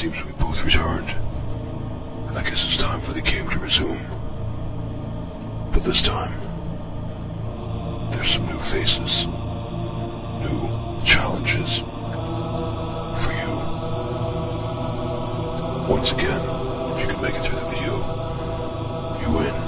seems we both returned. And I guess it's time for the game to resume. But this time, there's some new faces, new challenges for you. Once again, if you can make it through the video, you win.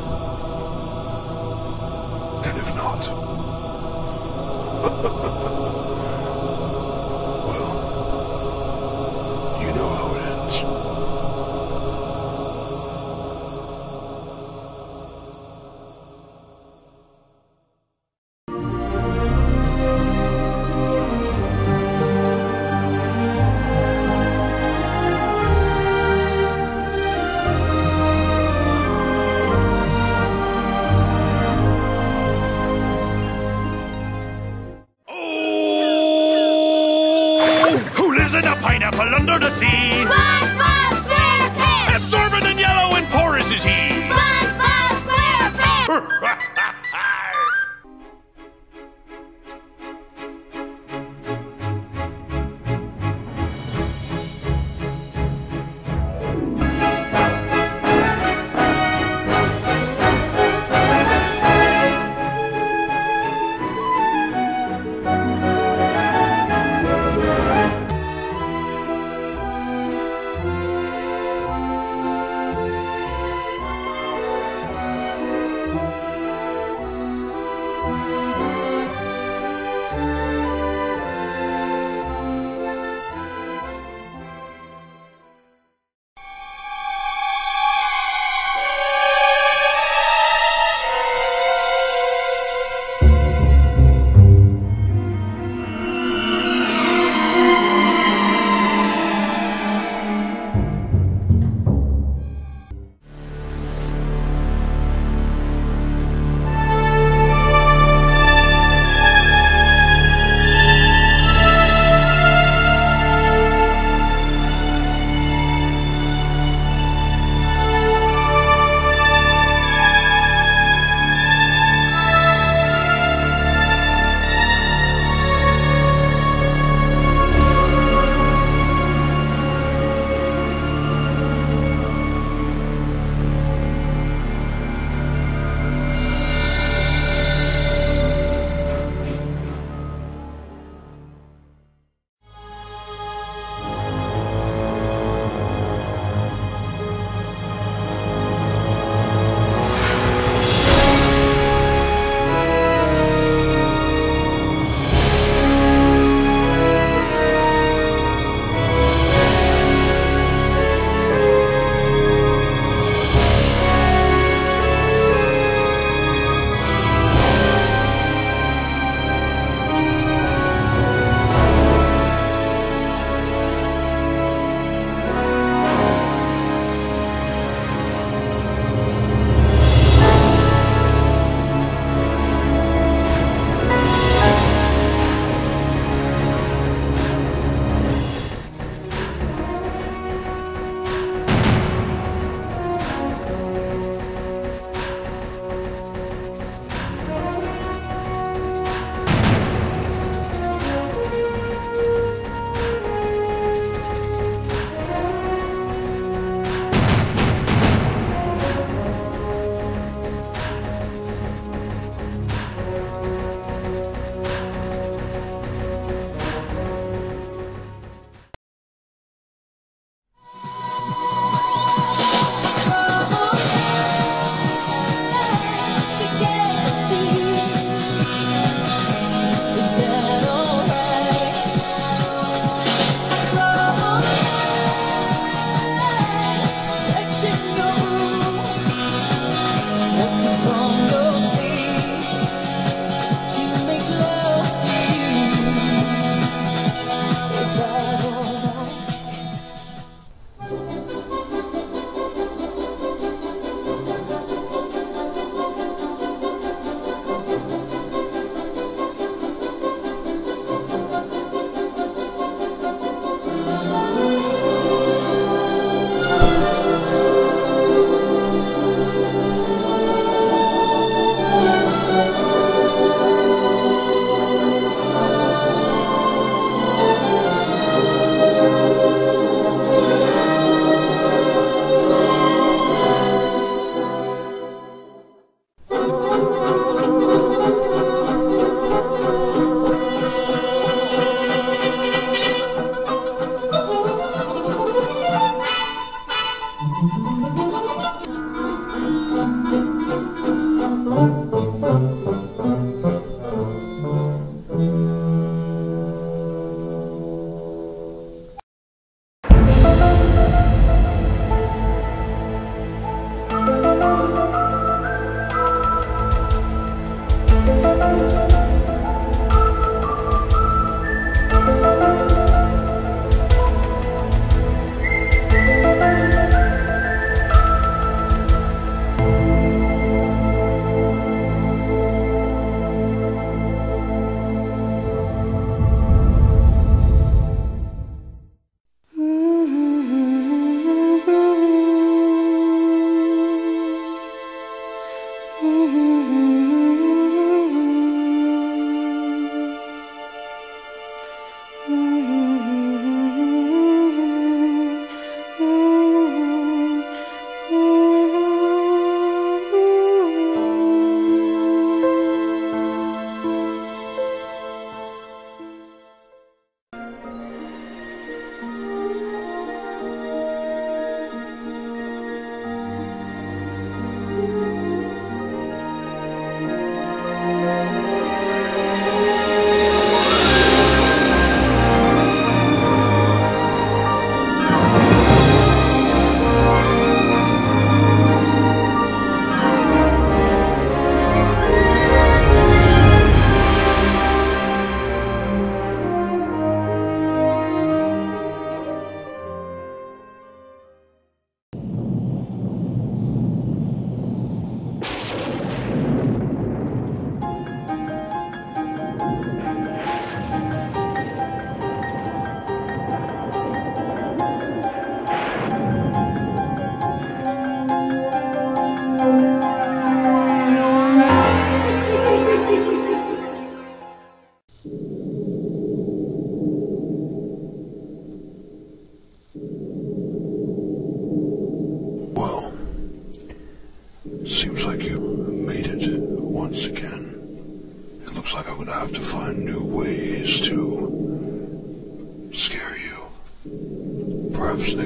Under the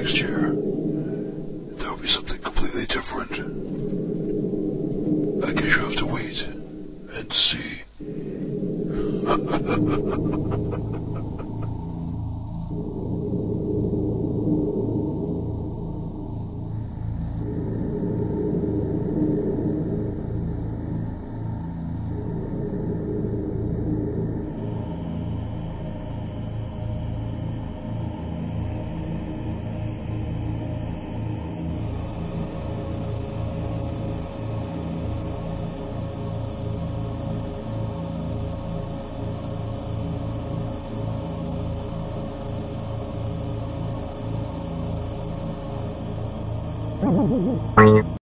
next year